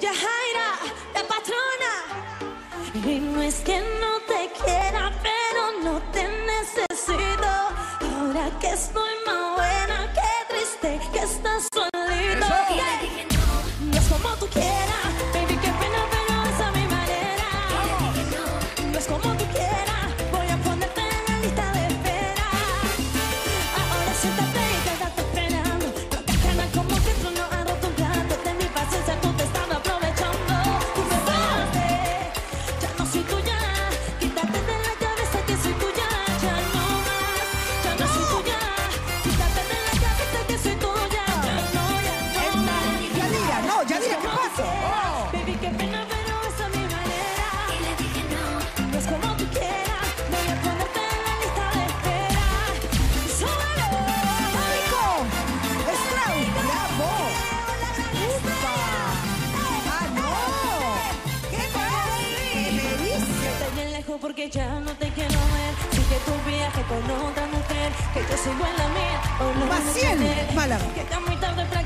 Yajaira, la patrona. Y no es que no te quiera, pero no te necesito. Ahora que estoy más buena, qué triste que estás solito. No es como tú quieras. dejo porque ya no te quiero ver. Sigue tu viaje con otra mujer, que yo sigo en la mía. Hoy lo Maciel, mala. Que está muy tarde para